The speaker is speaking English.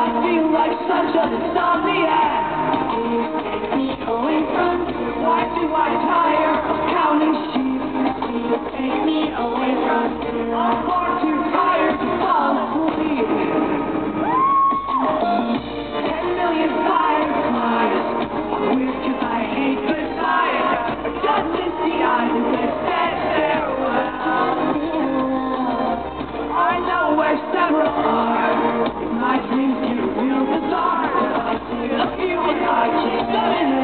I feel like such a insomniac. Take me away from Why do I tire of counting sheep? Take me away from I keep loving her.